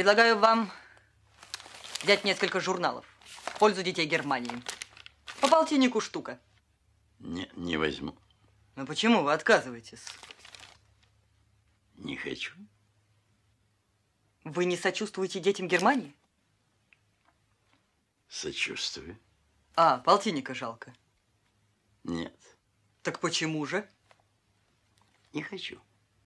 Предлагаю вам взять несколько журналов в пользу детей Германии. По полтиннику штука. Не, не возьму. Но почему вы отказываетесь? Не хочу. Вы не сочувствуете детям Германии? Сочувствую. А, полтинника жалко. Нет, Так почему же? не хочу.